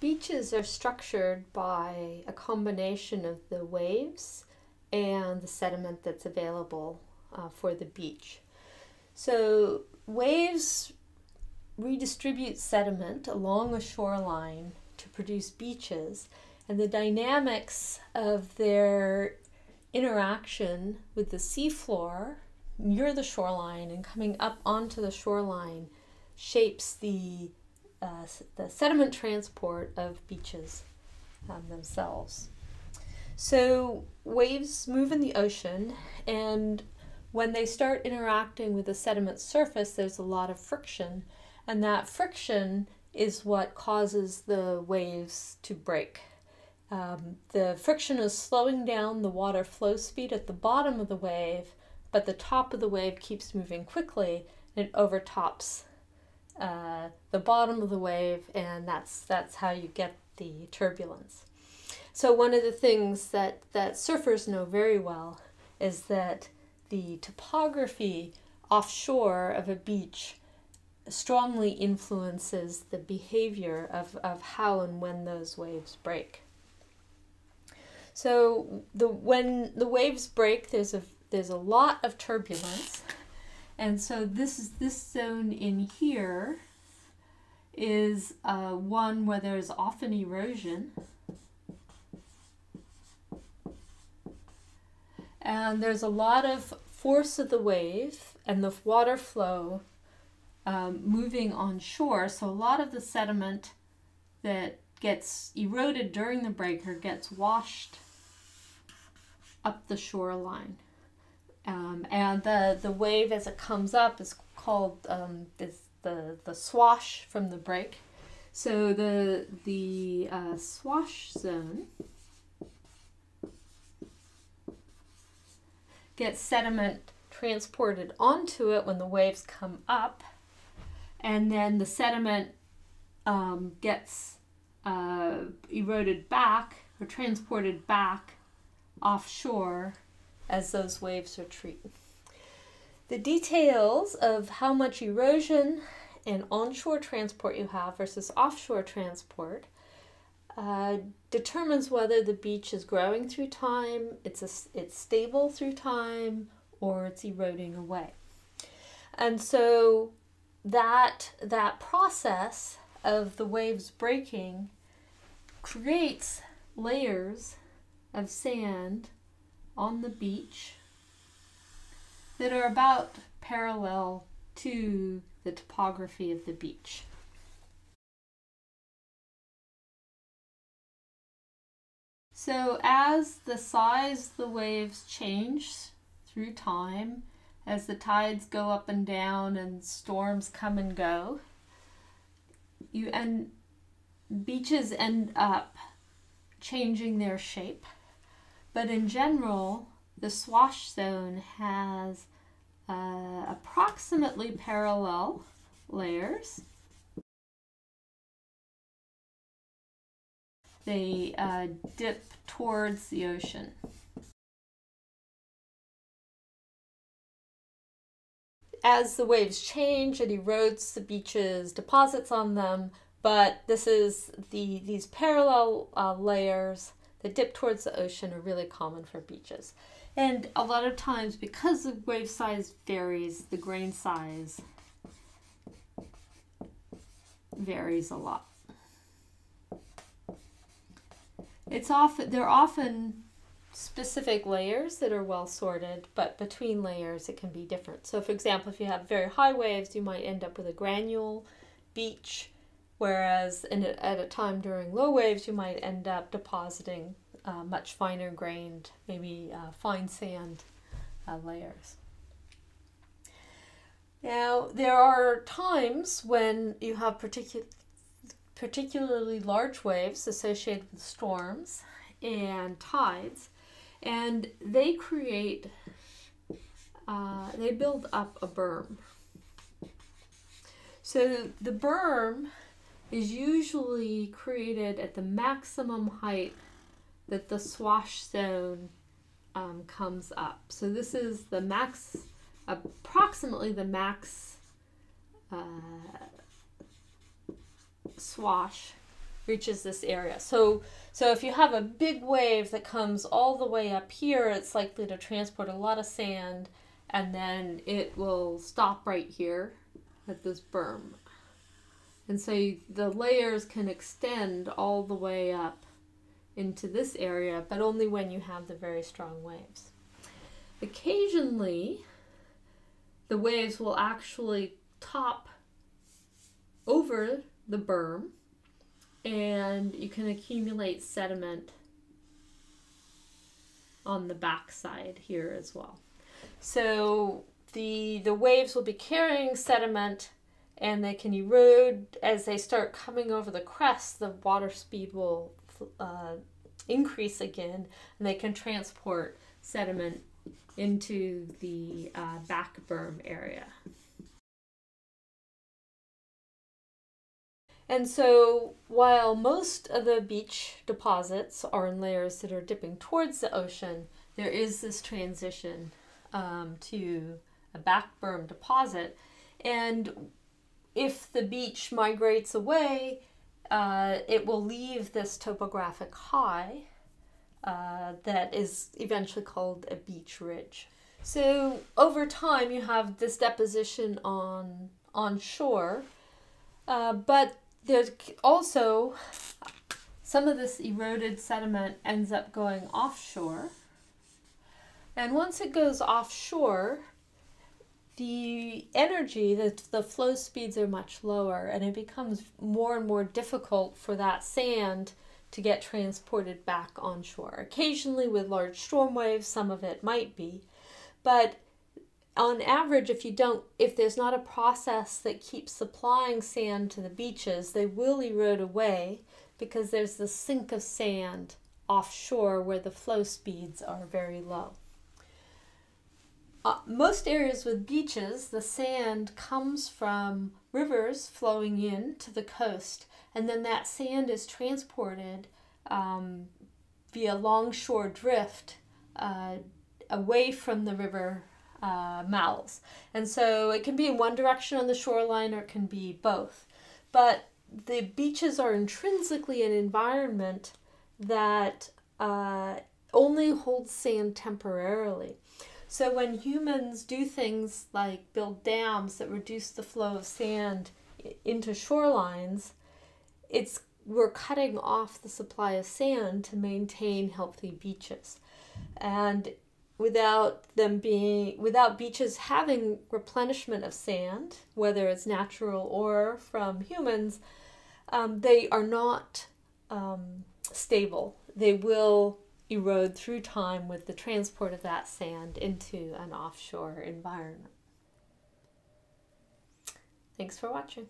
beaches are structured by a combination of the waves and the sediment that's available uh, for the beach. So, waves redistribute sediment along a shoreline to produce beaches, and the dynamics of their interaction with the seafloor near the shoreline and coming up onto the shoreline shapes the uh, the sediment transport of beaches um, themselves. So waves move in the ocean, and when they start interacting with the sediment surface, there's a lot of friction, and that friction is what causes the waves to break. Um, the friction is slowing down the water flow speed at the bottom of the wave, but the top of the wave keeps moving quickly and it overtops uh, the bottom of the wave, and that's that's how you get the turbulence. So one of the things that that surfers know very well is that the topography offshore of a beach strongly influences the behavior of, of how and when those waves break. So the when the waves break, there's a there's a lot of turbulence and so this is this zone in here is uh, one where there's often erosion. And there's a lot of force of the wave and the water flow um, moving on shore. So a lot of the sediment that gets eroded during the breaker gets washed up the shoreline. Um, and the, the wave as it comes up is called um, is the, the swash from the break. So the, the uh, swash zone gets sediment transported onto it when the waves come up, and then the sediment um, gets uh, eroded back or transported back offshore as those waves retreat. The details of how much erosion and onshore transport you have versus offshore transport uh, determines whether the beach is growing through time, it's, a, it's stable through time, or it's eroding away. And so that, that process of the waves breaking creates layers of sand on the beach that are about parallel to the topography of the beach. So as the size of the waves change through time, as the tides go up and down and storms come and go, you and beaches end up changing their shape. But in general, the swash zone has uh, approximately parallel layers. They uh, dip towards the ocean. As the waves change, it erodes the beaches, deposits on them, but this is the these parallel uh, layers that dip towards the ocean are really common for beaches. And a lot of times, because the wave size varies, the grain size varies a lot. It's often they're often specific layers that are well sorted, but between layers it can be different. So for example, if you have very high waves, you might end up with a granule beach Whereas in at a time during low waves, you might end up depositing uh, much finer grained, maybe uh, fine sand uh, layers. Now, there are times when you have particular, particularly large waves associated with storms and tides, and they create, uh, they build up a berm. So the berm is usually created at the maximum height that the swash zone um, comes up. So this is the max, approximately the max uh, swash reaches this area. So so if you have a big wave that comes all the way up here, it's likely to transport a lot of sand and then it will stop right here at this berm. And so the layers can extend all the way up into this area, but only when you have the very strong waves. Occasionally, the waves will actually top over the berm and you can accumulate sediment on the backside here as well. So the the waves will be carrying sediment and they can erode as they start coming over the crest the water speed will uh, increase again and they can transport sediment into the uh, back berm area And so, while most of the beach deposits are in layers that are dipping towards the ocean, there is this transition um, to a back berm deposit. And if the beach migrates away, uh, it will leave this topographic high uh, that is eventually called a beach ridge. So over time, you have this deposition on on shore, uh, but there's also some of this eroded sediment ends up going offshore. And once it goes offshore, the energy, the, the flow speeds are much lower, and it becomes more and more difficult for that sand to get transported back onshore. Occasionally, with large storm waves, some of it might be, but on average, if you don't, if there's not a process that keeps supplying sand to the beaches, they will erode away because there's the sink of sand offshore where the flow speeds are very low. Uh, most areas with beaches, the sand comes from rivers flowing in to the coast, and then that sand is transported um, via longshore drift uh, away from the river uh, mouths. And so it can be in one direction on the shoreline or it can be both. But the beaches are intrinsically an environment that uh, only holds sand temporarily. So when humans do things like build dams that reduce the flow of sand into shorelines, it's we're cutting off the supply of sand to maintain healthy beaches. And without them being without beaches having replenishment of sand whether it's natural or from humans um, they are not um, stable they will erode through time with the transport of that sand into an offshore environment. Thanks for watching